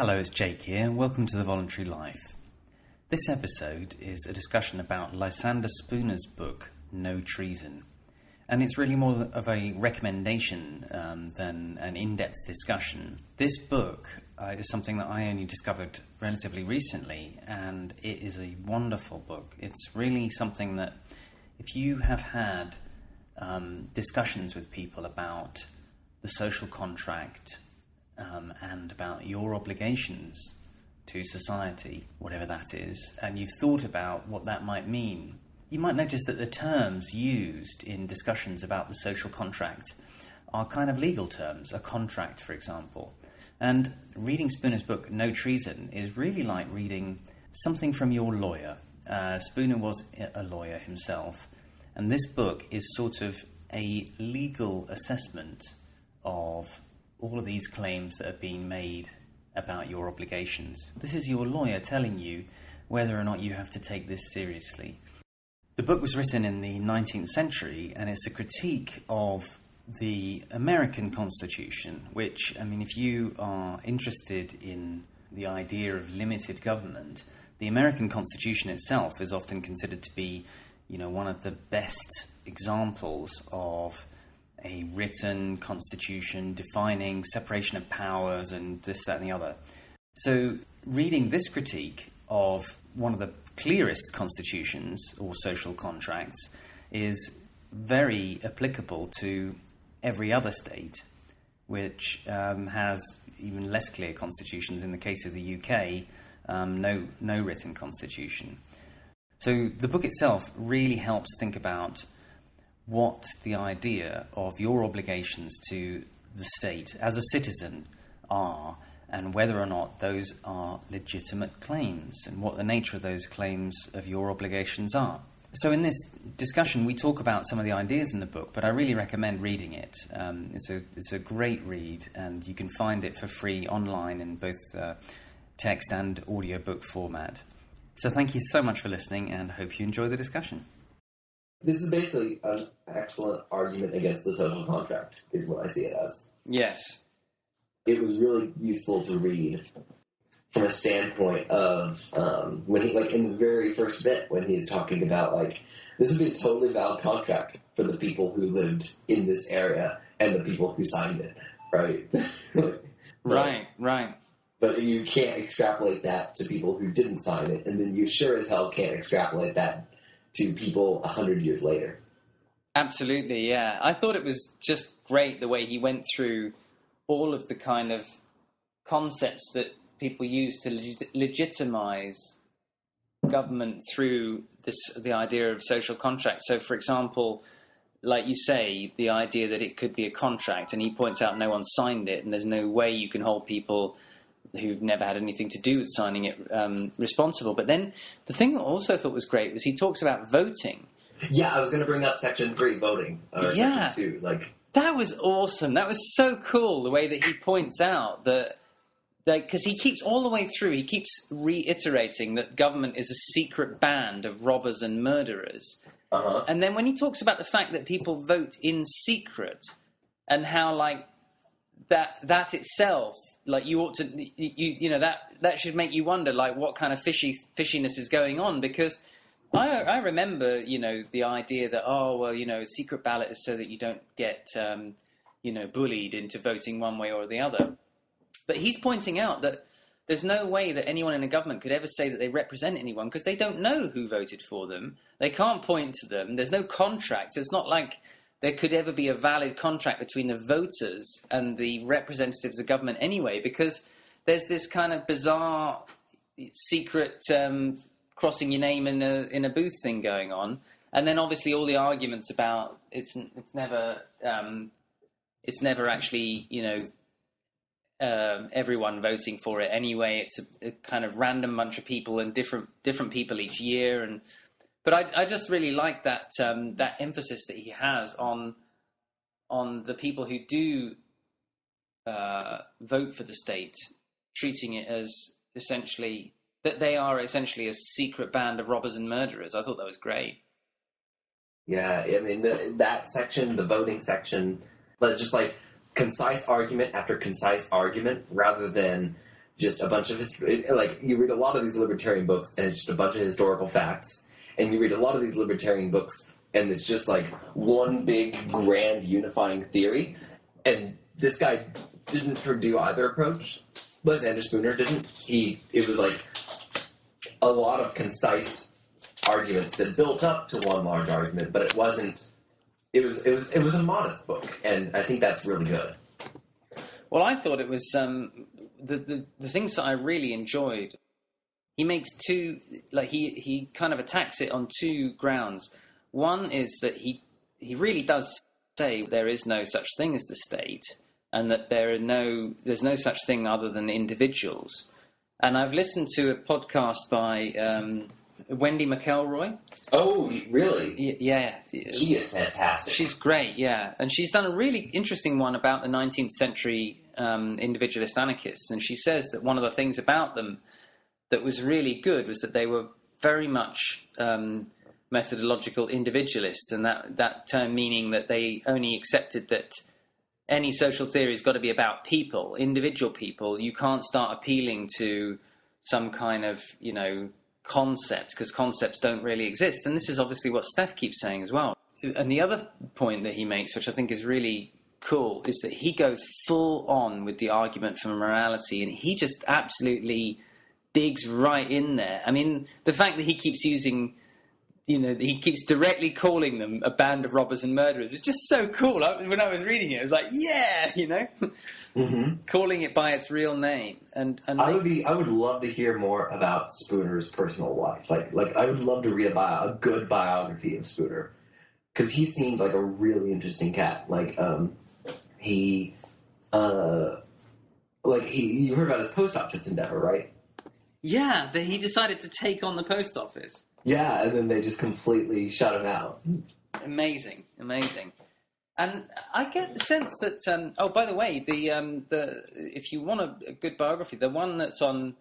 Hello, it's Jake here, welcome to The Voluntary Life. This episode is a discussion about Lysander Spooner's book, No Treason. And it's really more of a recommendation um, than an in depth discussion. This book uh, is something that I only discovered relatively recently, and it is a wonderful book. It's really something that, if you have had um, discussions with people about the social contract, um, and about your obligations to society, whatever that is, and you've thought about what that might mean, you might notice that the terms used in discussions about the social contract are kind of legal terms, a contract, for example. And reading Spooner's book, No Treason, is really like reading something from your lawyer. Uh, Spooner was a lawyer himself, and this book is sort of a legal assessment of all of these claims that have been made about your obligations. This is your lawyer telling you whether or not you have to take this seriously. The book was written in the 19th century and it's a critique of the American Constitution, which, I mean, if you are interested in the idea of limited government, the American Constitution itself is often considered to be, you know, one of the best examples of a written constitution defining separation of powers and this, that, and the other. So, reading this critique of one of the clearest constitutions or social contracts is very applicable to every other state, which um, has even less clear constitutions. In the case of the UK, um, no, no written constitution. So, the book itself really helps think about what the idea of your obligations to the state as a citizen are and whether or not those are legitimate claims and what the nature of those claims of your obligations are. So, in this discussion, we talk about some of the ideas in the book, but I really recommend reading it. Um, it's, a, it's a great read, and you can find it for free online in both uh, text and audiobook format. So, thank you so much for listening, and hope you enjoy the discussion. This is basically an excellent argument against the social contract, is what I see it as. Yes. It was really useful to read from a standpoint of um, when he, like, in the very first bit, when he's talking about, like, this has been a totally valid contract for the people who lived in this area and the people who signed it, right? right, right. But you can't extrapolate that to people who didn't sign it, and then you sure as hell can't extrapolate that to people a hundred years later. Absolutely, yeah. I thought it was just great the way he went through all of the kind of concepts that people use to legit- legitimize government through this the idea of social contract. So, for example, like you say, the idea that it could be a contract, and he points out no one signed it, and there's no way you can hold people who've never had anything to do with signing it um, responsible. But then the thing that I also thought was great was he talks about voting. Yeah, I was going to bring up section three, voting, or yeah, section two, like that was awesome. That was so cool the way that he points out that. Because he keeps all the way through, he keeps reiterating that government is a secret band of robbers and murderers. Uh-huh. And then when he talks about the fact that people vote in secret and how, like, that that itself like you ought to you you know that that should make you wonder like what kind of fishy fishiness is going on because I I remember you know the idea that oh well you know secret ballot is so that you don't get um, you know bullied into voting one way or the other, but he's pointing out that there's no way that anyone in a government could ever say that they represent anyone because they don't know who voted for them. They can't point to them. There's no contract. It's not like there could ever be a valid contract between the voters and the representatives of government anyway, because there's this kind of bizarre secret um, crossing your name in a in a booth thing going on, and then obviously all the arguments about it's it's never um, it's never actually you know um, everyone voting for it anyway. It's a, a, kind of random bunch of people and different different people each year, and but I, I just really like that um, that emphasis that he has on on the people who do uh, vote for the state, treating it as essentially that they are essentially a secret band of robbers and murderers. I thought that was great. Yeah, I mean the, that section, the voting section, but just like concise argument after concise argument, rather than just a bunch of hist- like you read a lot of these libertarian books and it's just a bunch of historical facts, and you read a lot of these libertarian books and it's just like one big grand unifying theory. And this guy didn't do either approach. But Lysander Spooner didn't. He it was like a lot of concise arguments that built up to one large argument, but it wasn't. It was it was it was a modest book, and I think that's really good. Well, I thought it was um, the, the the things that I really enjoyed. He makes two like he he kind of attacks it on two grounds. One is that he he really does say there is no such thing as the state, and that there are no there's no such thing other than individuals. And I've listened to a podcast by um, Wendy McElroy. Oh, really? Yeah, She is fantastic. She's great, yeah, and she's done a really interesting one about the 19th century um, individualist anarchists. And she says that one of the things about them that was really good was that they were very much um, methodological individualists, and that that term meaning that they only accepted that any social theory has got to be about people, individual people. You can't start appealing to some kind of you know concept because concepts don't really exist. And this is obviously what Steph keeps saying as well. And the other point that he makes, which I think is really cool, is that he goes full on with the argument for morality, and he just absolutely digs right in there. I mean, the fact that he keeps using you know, he keeps directly calling them a band of robbers and murderers. It's just so cool. I, when I was reading it, I was like, yeah, you know, hmm calling it by its real name. And and I would be. I would love to hear more about Spooner's personal life. Like, like I would love to read a bio, a good biography of Spooner, because he seemed like a really interesting cat. Like, um, he, uh, like he. You heard about his post office endeavor, right? Yeah, that he decided to take on the post office. Yeah, and then they just completely shut him out. Amazing, amazing. And I get the sense that um, oh, by the way, the um, the if you want a, a good biography, the one that's on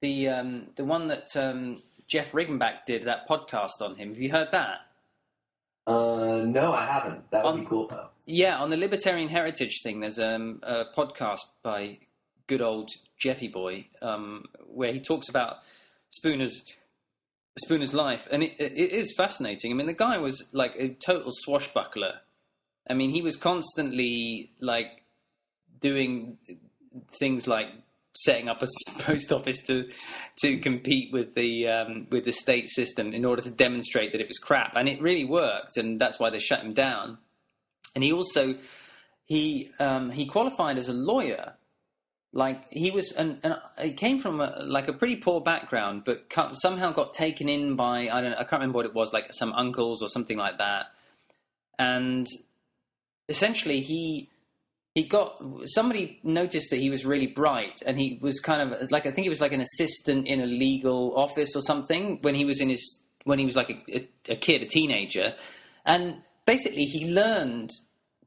the um, the one that um, Jeff Riggenbach did that podcast on him. Have you heard that? Uh, no, I haven't. That would be Um, cool though. Yeah, on the libertarian heritage thing, there's um, a podcast by good old Jeffy Boy um, where he talks about Spooner's Spooner's life, and it, it is fascinating. I mean, the guy was like a total swashbuckler. I mean, he was constantly like doing things like setting up a post office to to compete with the um, with the state system in order to demonstrate that it was crap, and it really worked, and that's why they shut him down. And he also he um, he qualified as a lawyer. Like he was, and, and he came from a, like a pretty poor background, but somehow got taken in by I don't I can't remember what it was, like some uncles or something like that. And essentially, he he got somebody noticed that he was really bright, and he was kind of like I think he was like an assistant in a legal office or something when he was in his when he was like a, a, a kid, a teenager, and basically he learned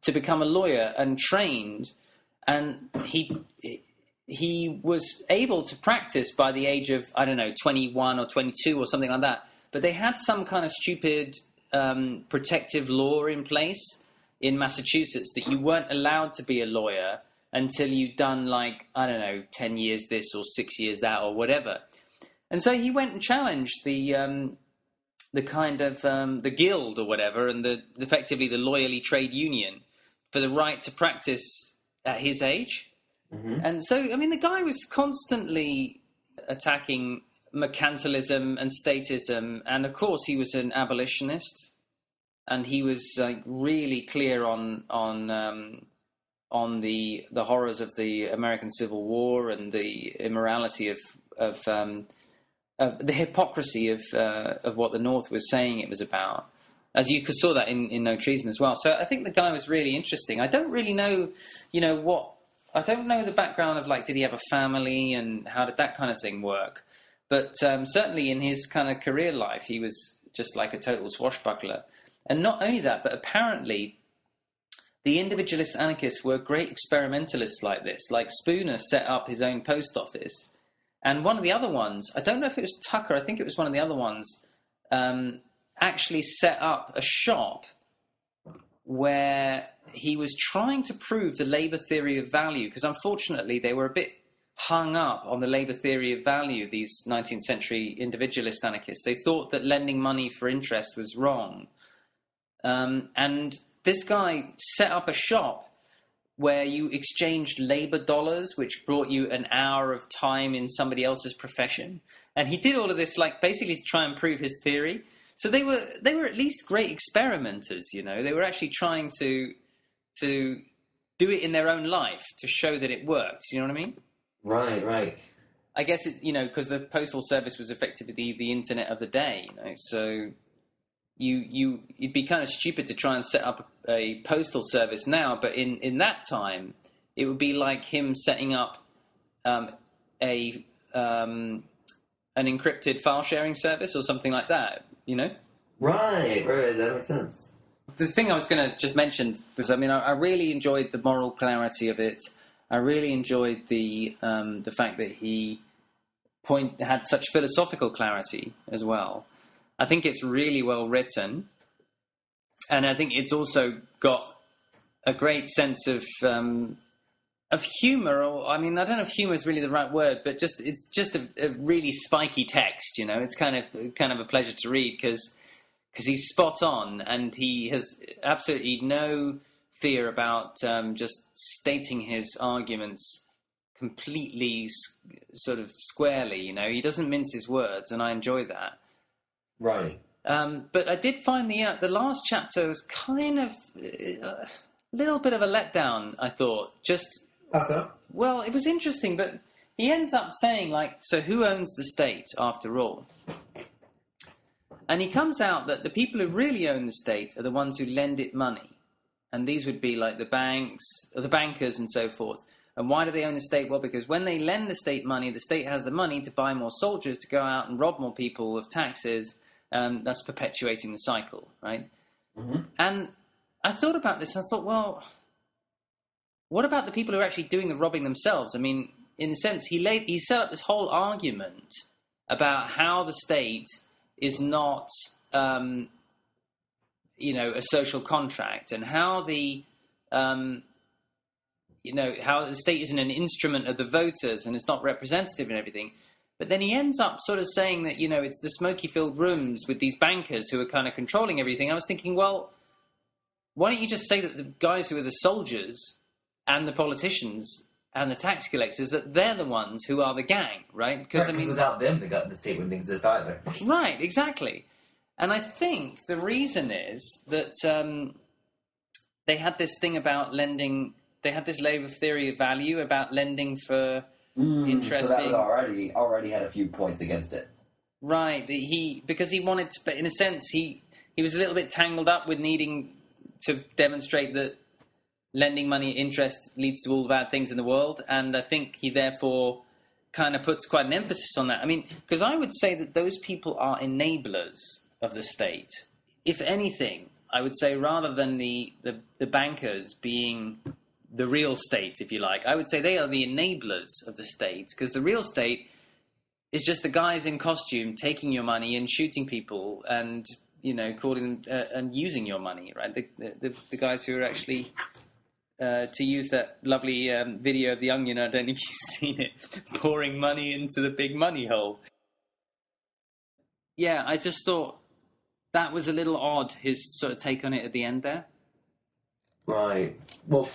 to become a lawyer and trained, and he he was able to practice by the age of I don't know twenty one or twenty two or something like that. But they had some kind of stupid um, protective law in place in Massachusetts that you weren't allowed to be a lawyer until you'd done like I don't know ten years this or six years that or whatever. And so he went and challenged the um, the kind of um, the guild or whatever, and the effectively the lawyerly trade union for the right to practice at his age. Hmm And so, I mean, the guy was constantly attacking mercantilism and statism, and of course, he was an abolitionist, and he was like really clear on on um, on the the horrors of the American Civil War and the immorality of of, um, of the hypocrisy of uh, of what the North was saying it was about. As you could saw that in, in No Treason as well. So I think the guy was really interesting. I don't really know, you know, what I don't know the background of like, did he have a family and how did that kind of thing work? But um, certainly in his kind of career life, he was just like a total swashbuckler. And not only that, but apparently the individualist anarchists were great experimentalists like this. Like Spooner set up his own post office. And one of the other ones, I don't know if it was Tucker, I think it was one of the other ones, um, actually set up a shop where he was trying to prove the labor theory of value because unfortunately they were a bit hung up on the labor theory of value, these 19th century individualist anarchists. They thought that lending money for interest was wrong. Um, and this guy set up a shop where you exchanged labor dollars, which brought you an hour of time in somebody else's profession. And he did all of this, like basically to try and prove his theory. So they were they were at least great experimenters, you know. They were actually trying to to do it in their own life to show that it worked. You know what I mean? Right, right. I guess it, you know, because the postal service was effectively the, the internet of the day. You know, so you you it'd be kind of stupid to try and set up a, postal service now, but in in that time, it would be like him setting up um, a um, an encrypted file sharing service or something like that. You know. Right, right. That makes sense. The thing I was going to just mention was, I mean, I, I really enjoyed the moral clarity of it. I really enjoyed the um, the fact that he point had such philosophical clarity as well. I think it's really well written, and I think it's also got a great sense of um, of humor. Or I mean, I don't know if humor is really the right word, but just it's just a, a really spiky text. You know, it's kind of kind of a pleasure to read because because he's spot on and he has absolutely no fear about um, just stating his arguments completely sort of squarely. You know, he doesn't mince his words, and I enjoy that. Right. Um, but I did find the uh, the last chapter was kind of uh, a little bit of a letdown. I thought just so? well, it was interesting, but he ends up saying like, so who owns the state after all? And he comes out that the people who really own the state are the ones who lend it money, and these would be like the banks, or the bankers, and so forth. And why do they own the state? Well, because when they lend the state money, the state has the money to buy more soldiers to go out and rob more people of taxes. Um, that's perpetuating the cycle, right? Mhm. And I thought about this. And I thought, well, what about the people who are actually doing the robbing themselves? I mean, in a sense, he laid, he set up this whole argument about how the state is not, um, you know, a social contract, and how the, um, you know, how the state isn't an instrument of the voters and it's not representative and everything. But then he ends up sort of saying that, you know, it's the smoky filled rooms with these bankers who are kind of controlling everything. I was thinking, well, why don't you just say that the guys who are the soldiers and the politicians and the tax collectors that they're the ones who are the gang, right? Because Right, I mean, without them, the, state wouldn't exist either. right, exactly. And I think the reason is that um, they had this thing about lending. They had this labor theory of value about lending for Mm, So that was already already had a few points against it. Right. He because he wanted to, but in a sense, he he was a little bit tangled up with needing to demonstrate that lending money interest leads to all the bad things in the world, and I think he therefore kind of puts quite an emphasis on that. I mean, because I would say that those people are enablers of the state. If anything, I would say rather than the the, the bankers being the real state, if you like, I would say they are the enablers of the state because the real state is just the guys in costume taking your money and shooting people and you know calling uh, and using your money right the, the, the guys who are actually uh, to use that lovely um, video of the onion i don't know if you've seen it pouring money into the big money hole yeah i just thought that was a little odd his sort of take on it at the end there Right. Well,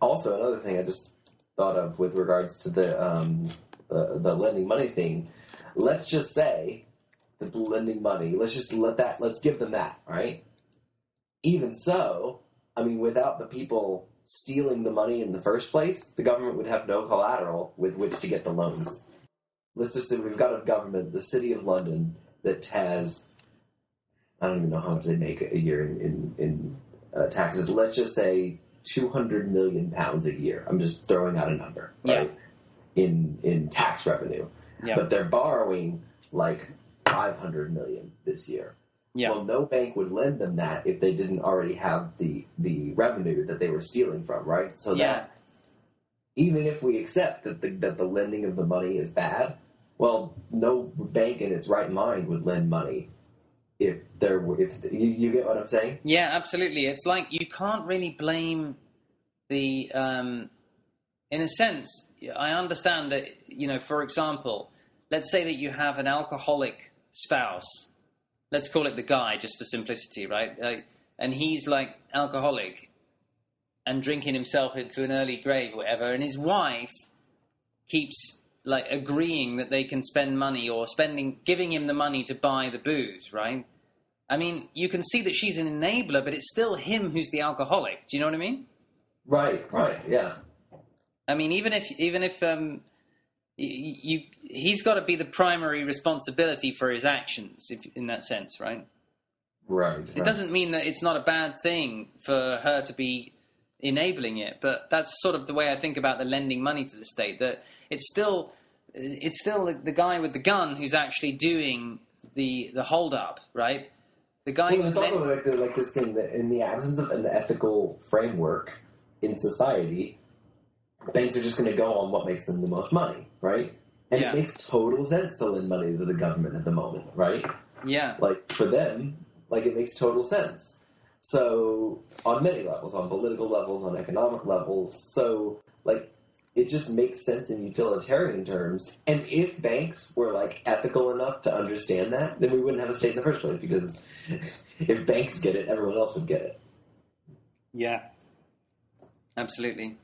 also another thing I just thought of with regards to the um, the, the lending money thing. Let's just say the lending money. Let's just let that. Let's give them that. Right. Even so, I mean, without the people stealing the money in the first place, the government would have no collateral with which to get the loans. Let's just say we've got a government, the city of London, that has I don't even know how much they make a year in in, in uh, taxes. Let's just say two hundred million pounds a year. I'm just throwing out a number, right? In in tax revenue, yeah but they're borrowing like five hundred million this year. Yeah Well, no bank would lend them that if they didn't already have the the revenue that they were stealing from, right? So Yeah. that even if we accept that the that the lending of the money is bad, well, no bank in its right mind would lend money if there were if you, you get what I'm saying? Yeah, absolutely. It's like you can't really blame the. Um, in a sense, I understand that you know, for example, let's say that you have an alcoholic spouse. Let's call it the guy, just for simplicity, right? Uh, and he's like alcoholic and drinking himself into an early grave, or whatever. And his wife keeps like agreeing that they can spend money or spending, giving him the money to buy the booze, right? I mean, you can see that she's an enabler, but it's still him who's the alcoholic. Do you know what I mean? Right, right, yeah. I mean, even if even if um, you, he's got to be the primary responsibility for his actions, if, in that sense, right? Right. It doesn't mean that it's not a bad thing for her to be enabling it, but that's sort of the way I think about the lending money to the state. That it's still it's still the, the guy with the gun who's actually doing the the hold up, right? The guy Well, who's it's also like, the, like this thing that in the absence of an ethical framework in society, banks are just going to go on what makes them the most money, right? And Yeah. it makes total sense to lend money to the government at the moment, right? yeah, Like for them, like it makes total sense. So on many levels, on political levels, on economic levels, so like it just makes sense in utilitarian terms. And if banks were like ethical enough to understand that, then we wouldn't have a state in the first place. Because if banks get it, everyone else would get it. yeah, absolutely.